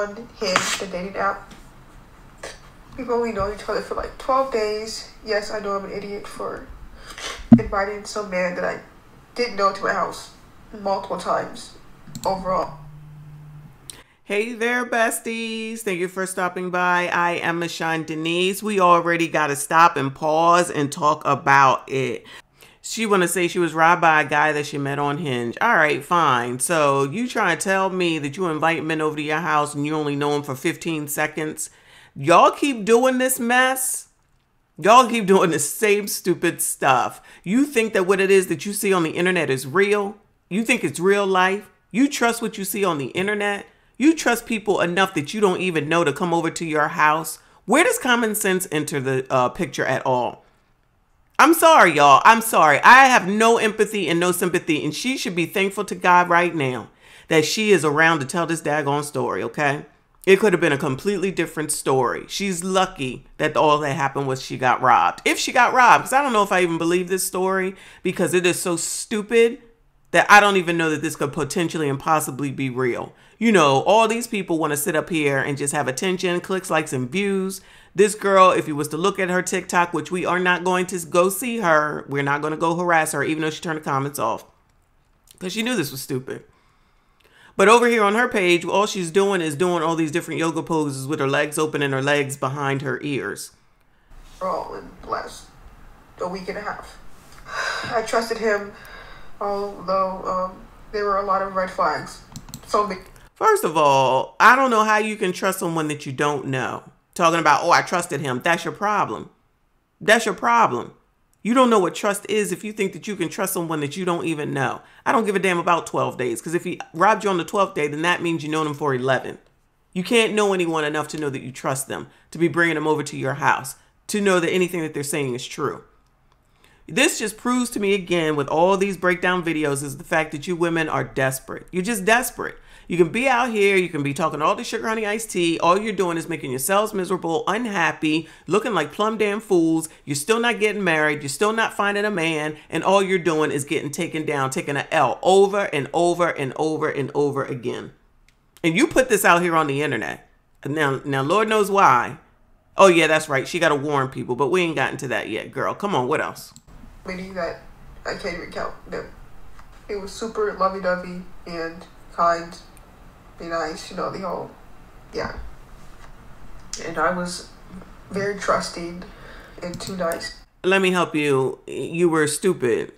on Hinge, the dating app. We've only known each other for like 12 days. Yes, I know I'm an idiot for inviting some man that I didn't know to my house multiple times overall. Hey there, besties. Thank you for stopping by. I am Michon Denyse. We already got to stop and pause and talk about it. She want to say she was robbed by a guy that she met on Hinge. All right, fine. So you trying to tell me that you invite men over to your house and you only know them for 15 seconds? Y'all keep doing this mess? Y'all keep doing the same stupid stuff. You think that what it is that you see on the internet is real? You think it's real life? You trust what you see on the internet? You trust people enough that you don't even know to come over to your house. Where does common sense enter the uh, picture at all? I'm sorry, y'all. I'm sorry. I have no empathy and no sympathy, and she should be thankful to God right now that she is around to tell this daggone story, okay? It could have been a completely different story. She's lucky that all that happened was she got robbed. If she got robbed, because I don't know if I even believe this story because it is so stupid that I don't even know that this could potentially and possibly be real. You know, all these people want to sit up here and just have attention, clicks, likes, and views. This girl, if you was to look at her TikTok, which we are not going to go see her, we're not going to go harass her, even though she turned the comments off. Because she knew this was stupid. But over here on her page, all she's doing is doing all these different yoga poses with her legs open and her legs behind her ears. Oh, in the last a week and a half. I trusted him, although um, there were a lot of red flags. So First of all, I don't know how you can trust someone that you don't know. Talking about, oh, I trusted him. That's your problem. That's your problem. You don't know what trust is if you think that you can trust someone that you don't even know. I don't give a damn about 12 days because if he robbed you on the 12th day, then that means you know them for 11. You can't know anyone enough to know that you trust them, to be bringing them over to your house, to know that anything that they're saying is true. This just proves to me again with all these breakdown videos is the fact that you women are desperate. You're just desperate. You can be out here, you can be talking all the sugar honey iced tea. All you're doing is making yourselves miserable, unhappy, looking like plum damn fools. You're still not getting married, you're still not finding a man, and all you're doing is getting taken down, taking an L over and over and over and over again. And you put this out here on the internet. Now, now, Lord knows why. Oh yeah, that's right. She got to warn people, but we ain't gotten to that yet, girl. Come on, what else? Meaning that I can't recount them. It was super lovey-dovey and kind be nice, you know, the whole, yeah. And I was very trusting and too nice. Let me help you. You were stupid.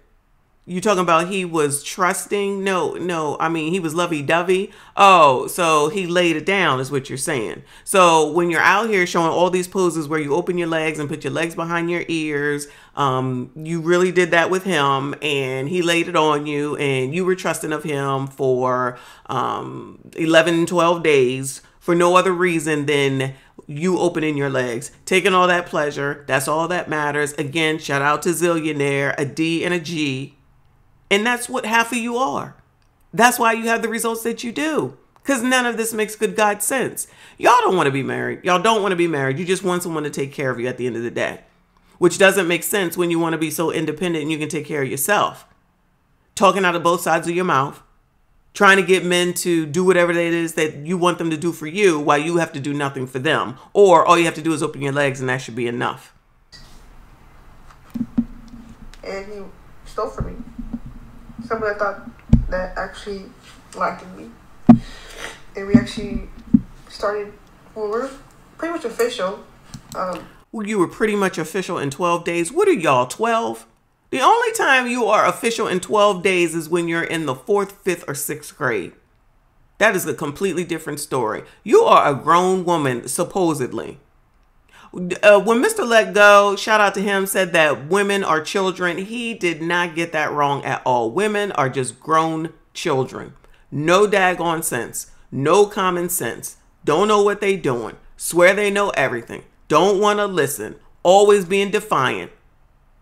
You talking about he was trusting? No, no. I mean, he was lovey dovey. Oh, so he laid it down, is what you're saying. So when you're out here showing all these poses where you open your legs and put your legs behind your ears, um, you really did that with him, and he laid it on you, and you were trusting of him for um, 11, 12 days for no other reason than you opening your legs, taking all that pleasure. That's all that matters. Again, shout out to Zillionaire, a D and a G and that's what half of you are. That's why you have the results that you do. Because none of this makes good God sense. Y'all don't want to be married. Y'all don't want to be married. You just want someone to take care of you at the end of the day, which doesn't make sense when you want to be so independent and you can take care of yourself. Talking out of both sides of your mouth, trying to get men to do whatever it is that you want them to do for you while you have to do nothing for them. Or all you have to do is open your legs and that should be enough. And he stole from me someone I thought that actually liked me. And we actually started, well, we're pretty much official. Um, well, you were pretty much official in 12 days. What are y'all, 12? The only time you are official in 12 days is when you're in the fourth, fifth, or sixth grade. That is a completely different story. You are a grown woman, supposedly. Uh, when Mr. Let Go, shout out to him, said that women are children, he did not get that wrong at all. Women are just grown children. No daggone sense. No common sense. Don't know what they doing. Swear they know everything. Don't want to listen. Always being defiant.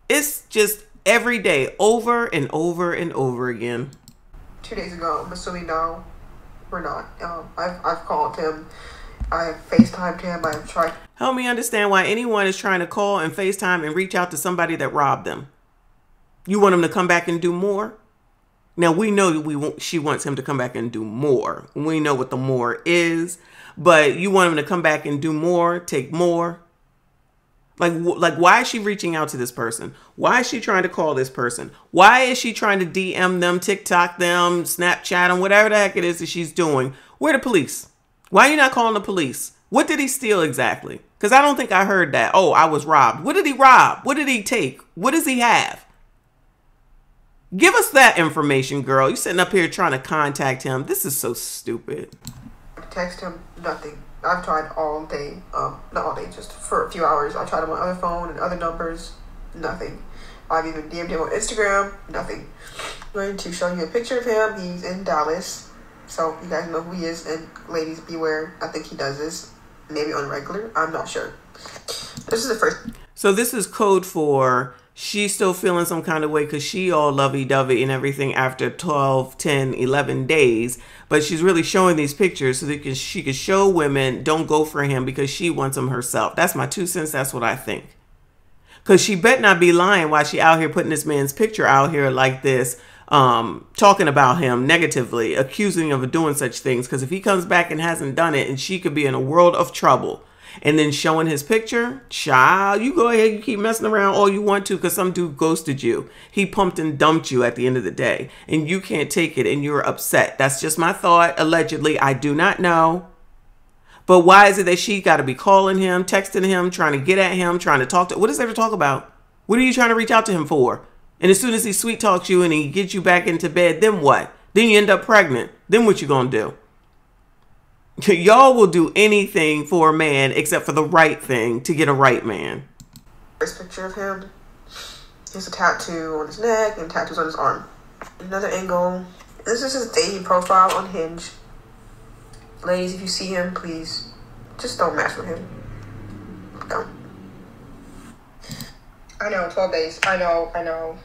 It's just every day, over and over and over again. Two days ago, I'm assuming now we're not. Um, I've, I've called him I have FaceTimed him. I have tried. Help me understand why anyone is trying to call and FaceTime and reach out to somebody that robbed them. You want them to come back and do more? Now we know we want, she wants him to come back and do more. We know what the more is, but you want him to come back and do more, take more. Like, like, why is she reaching out to this person? Why is she trying to call this person? Why is she trying to DM them, TikTok them, Snapchat them, whatever the heck it is that she's doing? Where the police? Why are you not calling the police? What did he steal exactly? Because I don't think I heard that. Oh, I was robbed. What did he rob? What did he take? What does he have? Give us that information, girl. You sitting up here trying to contact him. This is so stupid. Text him, nothing. I've tried all day, um, not all day, just for a few hours. I tried him on other phone and other numbers, nothing. I've even DM'd him on Instagram, nothing. I'm going to show you a picture of him. He's in Dallas, so you guys know who he is. And ladies, beware. I think he does this, maybe on regular. I'm not sure. This is the first. So this is code for she's still feeling some kind of way because she all lovey-dovey and everything after 12 10 11 days but she's really showing these pictures so that she could show women don't go for him because she wants him herself that's my two cents that's what i think because she bet not be lying while she out here putting this man's picture out here like this um, talking about him negatively accusing him of doing such things because if he comes back and hasn't done it and she could be in a world of trouble and then showing his picture, child, you go ahead, you keep messing around all you want to because some dude ghosted you. He pumped and dumped you at the end of the day, and you can't take it and you're upset. That's just my thought, allegedly. I do not know. But why is it that she got to be calling him, texting him, trying to get at him, trying to talk to? What is there to talk about? What are you trying to reach out to him for? And as soon as he sweet talks you and he gets you back into bed, then what? Then you end up pregnant. Then what you gonna do? Y'all will do anything for a man except for the right thing to get a right man. First picture of him. He has a tattoo on his neck and tattoos on his arm. Another angle. This is his dating profile on Hinge. Ladies, if you see him, please just don't mess with him. Don't. I know, 12 days. I know, I know.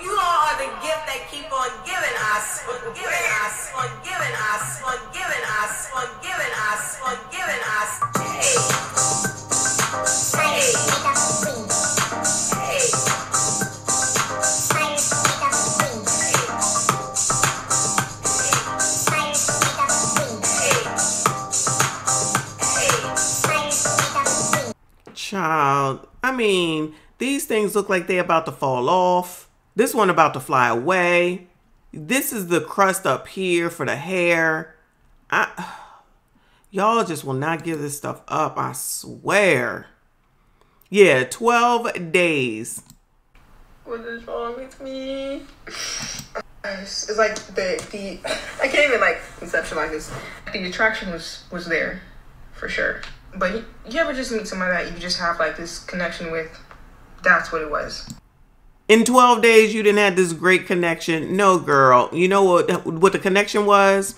You all are the gift that keep on giving us, on giving us, on giving us, on giving us, on giving us, on giving us. Hey. Look like they about to fall off. This one about to fly away. This is the crust up here for the hair. I, y'all just will not give this stuff up. I swear. Yeah, 12 days. What is wrong with me? It's like the the I can't even like conceptualize this. The attraction was was there, for sure. But you, you ever just meet somebody that you just have like this connection with? That's what it was. In 12 days, you didn't have this great connection. No, girl. You know what, what the connection was?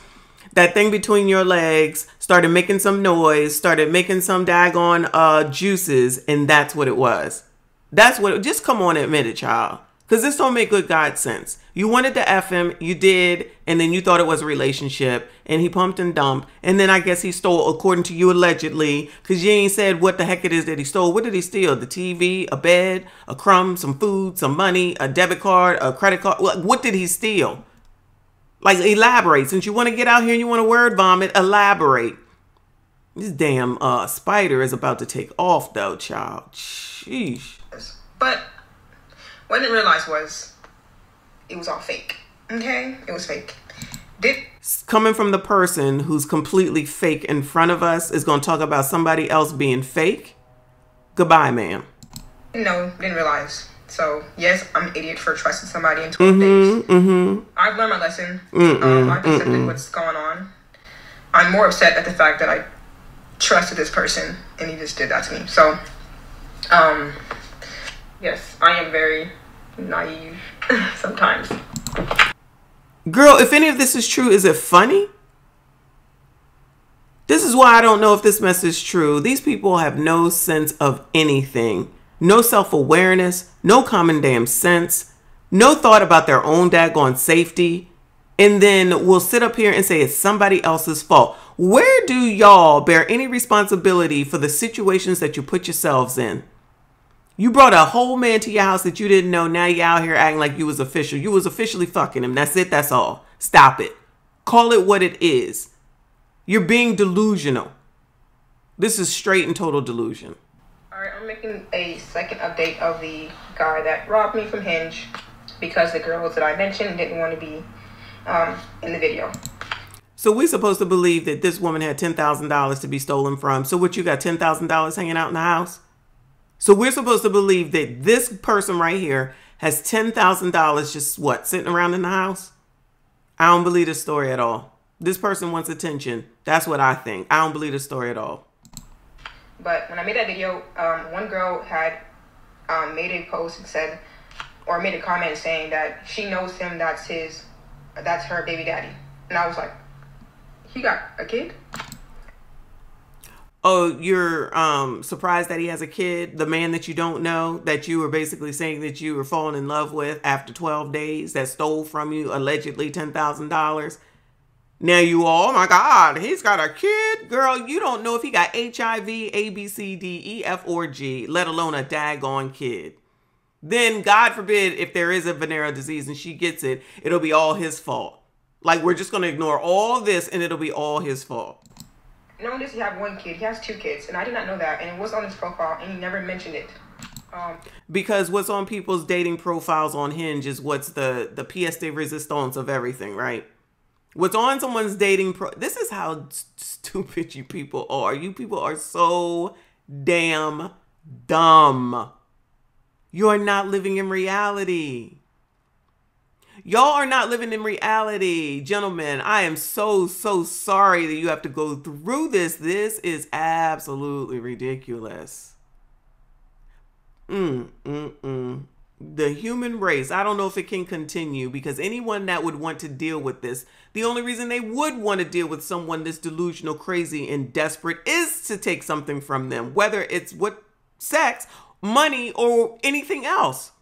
That thing between your legs started making some noise, started making some daggone uh, juices, and that's what it was. That's what it, just come on and admit it, child. Because this don't make good God sense. You wanted to F him, you did, and then you thought it was a relationship, and he pumped and dumped, and then I guess he stole, according to you allegedly, because you ain't said what the heck it is that he stole. What did he steal? The TV, a bed, a crumb, some food, some money, a debit card, a credit card? What did he steal? Like, elaborate. Since you want to get out here and you want to word vomit, elaborate. This damn uh, spider is about to take off, though, child. Sheesh. But what I didn't realize was it was all fake. Okay? It was fake. Did coming from the person who's completely fake in front of us is going to talk about somebody else being fake? Goodbye, ma'am. No, didn't realize. So yes, I'm an idiot for trusting somebody in 12 Mm-hmm, days. mm-hmm. I've learned my lesson. Mm-mm, um, I've accepted mm-mm. what's going on. I'm more upset at the fact that I trusted this person and he just did that to me. So, um, yes, I am very naive sometimes. Girl, if any of this is true, is it funny? This is why I don't know if this mess is true. These people have no sense of anything, no self awareness, no common damn sense, no thought about their own daggone safety, and then will sit up here and say it's somebody else's fault. Where do y'all bear any responsibility for the situations that you put yourselves in? You brought a whole man to your house that you didn't know. Now you out here acting like you was official. You was officially fucking him. That's it. That's all. Stop it. Call it what it is. You're being delusional. This is straight and total delusion. All right, I'm making a second update of the guy that robbed me from Hinge because the girls that I mentioned didn't want to be um, in the video. So we're supposed to believe that this woman had ten thousand dollars to be stolen from. So what you got ten thousand dollars hanging out in the house? So we're supposed to believe that this person right here has ten thousand dollars just what sitting around in the house? I don't believe the story at all. This person wants attention. That's what I think. I don't believe the story at all. But when I made that video, um, one girl had um, made a post and said, or made a comment saying that she knows him. That's his, that's her baby daddy. And I was like, he got a kid. Oh, you're um surprised that he has a kid, the man that you don't know, that you were basically saying that you were falling in love with after 12 days, that stole from you allegedly $10,000. Now you all, oh my God, he's got a kid. Girl, you don't know if he got HIV, A, B, C, D, E, F, or G, let alone a daggone kid. Then, God forbid, if there is a venereal disease and she gets it, it'll be all his fault. Like, we're just going to ignore all this and it'll be all his fault. Not only does he have one kid, he has two kids, and I did not know that, and it was on his profile, and he never mentioned it. Um, because what's on people's dating profiles on Hinge is what's the the pièce de résistance of everything, right? What's on someone's dating pro? This is how stupid you people are. You people are so damn dumb. You are not living in reality. Y'all are not living in reality. Gentlemen, I am so, so sorry that you have to go through this. This is absolutely ridiculous. Mm, mm, mm. The human race, I don't know if it can continue because anyone that would want to deal with this, the only reason they would want to deal with someone this delusional, crazy, and desperate is to take something from them, whether it's what sex, money, or anything else.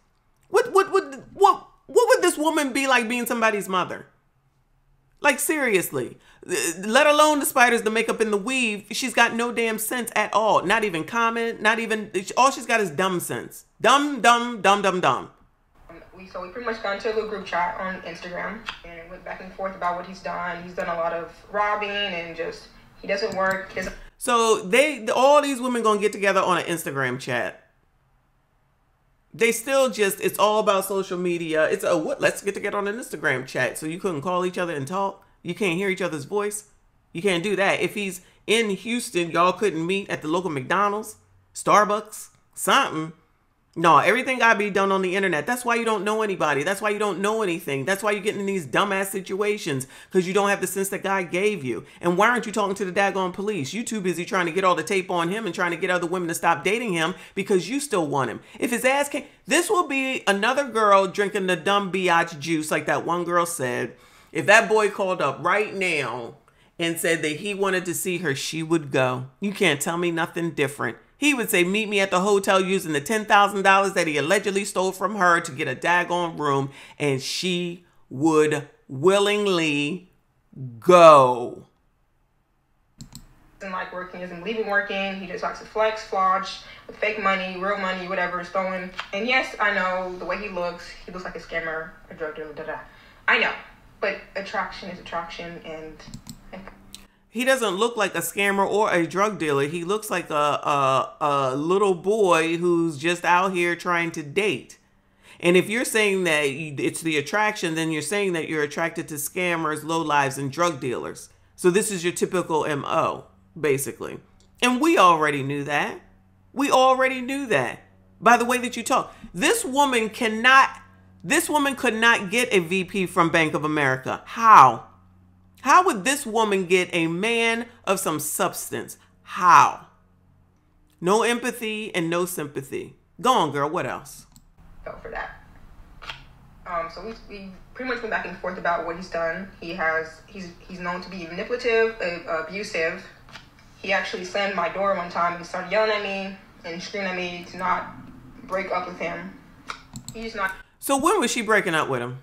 What, what, what, what, what would this woman be like being somebody's mother? Like seriously, let alone the spiders, the makeup, and the weave. She's got no damn sense at all. Not even common, Not even. All she's got is dumb sense. Dumb, dumb, dumb, dumb, dumb. Um, we so we pretty much got into a little group chat on Instagram and went back and forth about what he's done. He's done a lot of robbing and just he doesn't work. He doesn't- so they all these women gonna get together on an Instagram chat they still just it's all about social media. It's a what? Let's get together on an Instagram chat. So you couldn't call each other and talk. You can't hear each other's voice. You can't do that. If he's in Houston, y'all couldn't meet at the local McDonald's, Starbucks, something. No, everything gotta be done on the internet. That's why you don't know anybody. That's why you don't know anything. That's why you're getting in these dumbass situations because you don't have the sense that God gave you. And why aren't you talking to the daggone police? You too busy trying to get all the tape on him and trying to get other women to stop dating him because you still want him. If his ass can, this will be another girl drinking the dumb biatch juice, like that one girl said. If that boy called up right now and said that he wanted to see her, she would go. You can't tell me nothing different. He would say, Meet me at the hotel using the $10,000 that he allegedly stole from her to get a daggone room. And she would willingly go. Doesn't like working, doesn't believe in working. He just likes to flex, flaunt with fake money, real money, whatever, is stolen. And yes, I know the way he looks, he looks like a scammer, a drug dealer, da da. I know. But attraction is attraction and he doesn't look like a scammer or a drug dealer. He looks like a, a, a little boy who's just out here trying to date. And if you're saying that it's the attraction, then you're saying that you're attracted to scammers, low lives, and drug dealers. So this is your typical MO, basically. And we already knew that. We already knew that by the way that you talk. This woman cannot, this woman could not get a VP from Bank of America. How? How would this woman get a man of some substance? How? No empathy and no sympathy. Go on, girl. What else? Go for that. Um, so we, we pretty much went back and forth about what he's done. He has he's he's known to be manipulative, uh, abusive. He actually slammed my door one time. He started yelling at me and screaming at me to not break up with him. He's not. So when was she breaking up with him?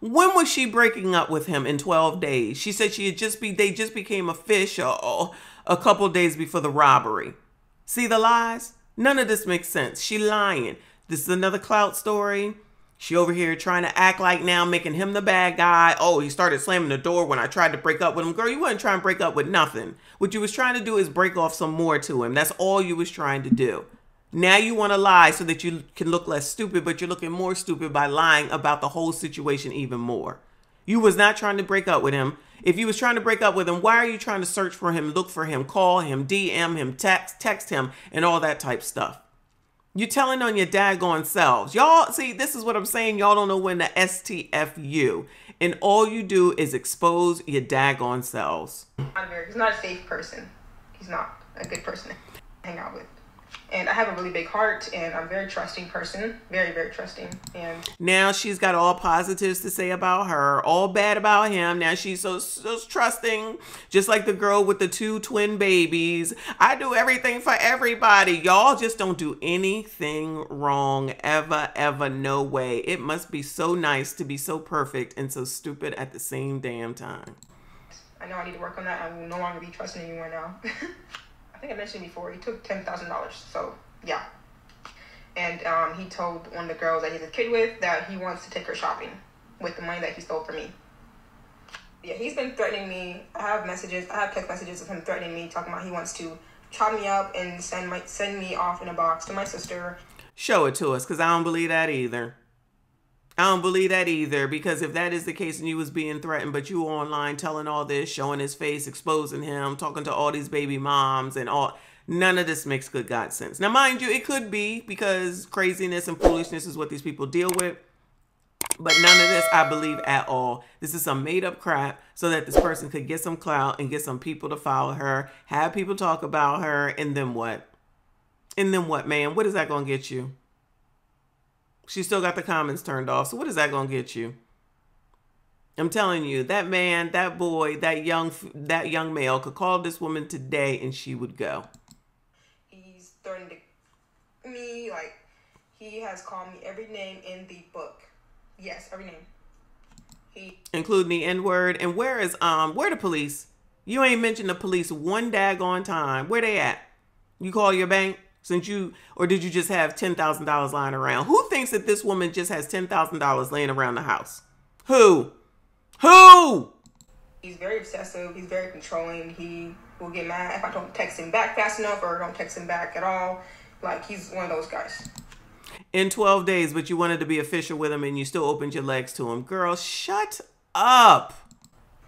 When was she breaking up with him in 12 days? She said she had just be they just became official a couple days before the robbery. See the lies? None of this makes sense. She lying. This is another clout story. She over here trying to act like now, making him the bad guy. Oh, he started slamming the door when I tried to break up with him. Girl, you wasn't trying to break up with nothing. What you was trying to do is break off some more to him. That's all you was trying to do. Now you want to lie so that you can look less stupid, but you're looking more stupid by lying about the whole situation even more. You was not trying to break up with him. If you was trying to break up with him, why are you trying to search for him, look for him, call him, DM him, text, text him, and all that type stuff? You're telling on your daggone selves. Y'all, see, this is what I'm saying. Y'all don't know when to STFU. And all you do is expose your daggone selves. He's not a safe person. He's not a good person to hang out with and I have a really big heart and I'm a very trusting person, very very trusting. And now she's got all positives to say about her, all bad about him. Now she's so so trusting, just like the girl with the two twin babies. I do everything for everybody. Y'all just don't do anything wrong ever ever no way. It must be so nice to be so perfect and so stupid at the same damn time. I know I need to work on that. I will no longer be trusting anyone now. I think I mentioned before, he took ten thousand dollars. So yeah. And um, he told one of the girls that he's a kid with that he wants to take her shopping with the money that he stole from me. Yeah, he's been threatening me. I have messages. I have text messages of him threatening me, talking about he wants to chop me up and send my send me off in a box to my sister. Show it to us, cause I don't believe that either. I don't believe that either because if that is the case and you was being threatened, but you online telling all this, showing his face, exposing him, talking to all these baby moms and all, none of this makes good God sense. Now, mind you, it could be because craziness and foolishness is what these people deal with. But none of this I believe at all. This is some made up crap so that this person could get some clout and get some people to follow her, have people talk about her, and then what? And then what, man? What is that going to get you? She still got the comments turned off. So what is that going to get you? I'm telling you, that man, that boy, that young that young male could call this woman today and she would go. He's threatening to me like he has called me every name in the book. Yes, every name. He including the N word. And where is um where the police? You ain't mentioned the police one daggone time. Where they at? You call your bank? Since you, or did you just have $10,000 lying around? Who thinks that this woman just has $10,000 laying around the house? Who? Who? He's very obsessive. He's very controlling. He will get mad if I don't text him back fast enough or don't text him back at all. Like, he's one of those guys. In 12 days, but you wanted to be official with him and you still opened your legs to him. Girl, shut up.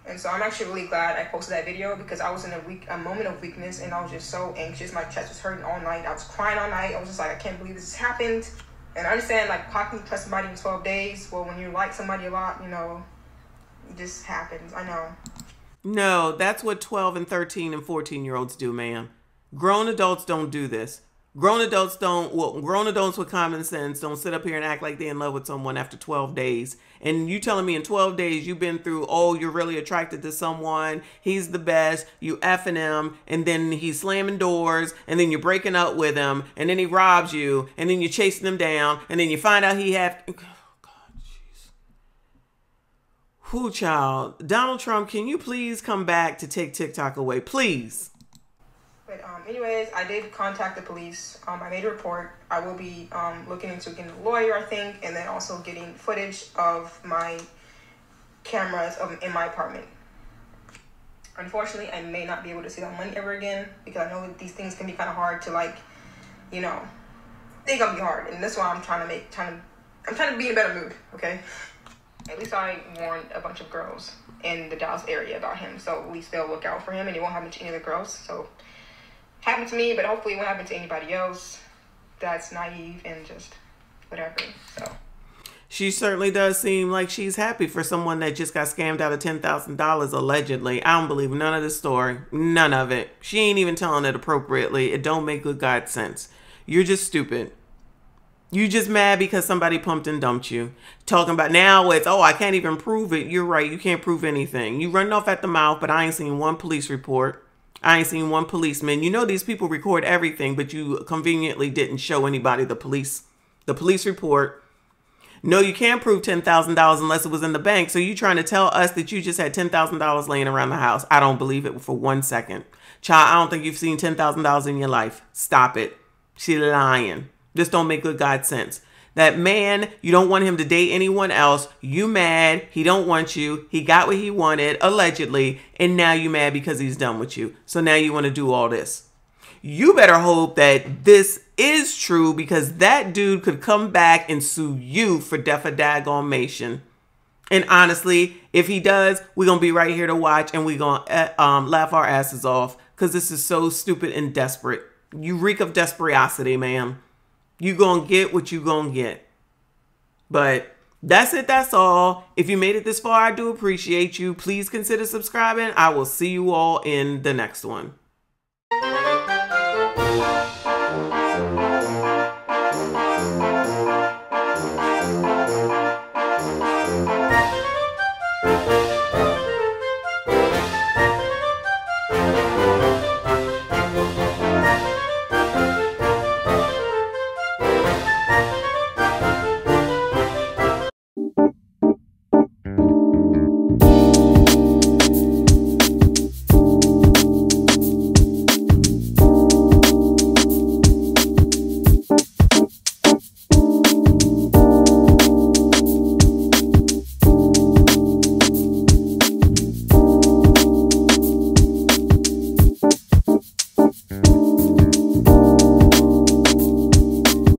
And so I'm actually really glad I posted that video because I was in a weak a moment of weakness and I was just so anxious. My chest was hurting all night. I was crying all night. I was just like, I can't believe this has happened. And I understand like how can you trust somebody in 12 days? Well, when you like somebody a lot, you know, it just happens. I know. No, that's what 12 and 13 and 14 year olds do, ma'am. Grown adults don't do this. Grown adults don't, well, grown adults with common sense don't sit up here and act like they're in love with someone after 12 days. And you telling me in 12 days you've been through, oh, you're really attracted to someone, he's the best, you effing him, and then he's slamming doors, and then you're breaking up with him, and then he robs you, and then you're chasing him down, and then you find out he have. Oh, God, jeez. Who, child? Donald Trump, can you please come back to take TikTok away? Please. But um, anyways, I did contact the police. Um, I made a report. I will be um, looking into getting a lawyer, I think, and then also getting footage of my cameras of, in my apartment. Unfortunately, I may not be able to see that money ever again because I know that these things can be kind of hard to like, you know, they gonna be hard, and that's why I'm trying to make trying to I'm trying to be in a better mood. Okay. At least I warned a bunch of girls in the Dallas area about him, so at least they'll look out for him, and it won't happen to any of the girls. So happened to me, but hopefully it won't happen to anybody else that's naive and just whatever. So. She certainly does seem like she's happy for someone that just got scammed out of $10,000 allegedly. I don't believe none of the story. None of it. She ain't even telling it appropriately. It don't make good God sense. You're just stupid. You just mad because somebody pumped and dumped you. Talking about now it's, oh, I can't even prove it. You're right. You can't prove anything. You running off at the mouth, but I ain't seen one police report. I ain't seen one policeman. You know these people record everything, but you conveniently didn't show anybody the police the police report. No, you can't prove ten thousand dollars unless it was in the bank. So you trying to tell us that you just had ten thousand dollars laying around the house? I don't believe it for one second. Child, I don't think you've seen ten thousand dollars in your life. Stop it. She lying. This don't make good God sense. That man, you don't want him to date anyone else. You mad. He don't want you. He got what he wanted, allegedly. And now you mad because he's done with you. So now you want to do all this. You better hope that this is true because that dude could come back and sue you for defamation. And honestly, if he does, we're going to be right here to watch and we're going to um, laugh our asses off because this is so stupid and desperate. You reek of desperosity, ma'am. You going to get what you going to get. But that's it. That's all. If you made it this far, I do appreciate you. Please consider subscribing. I will see you all in the next one.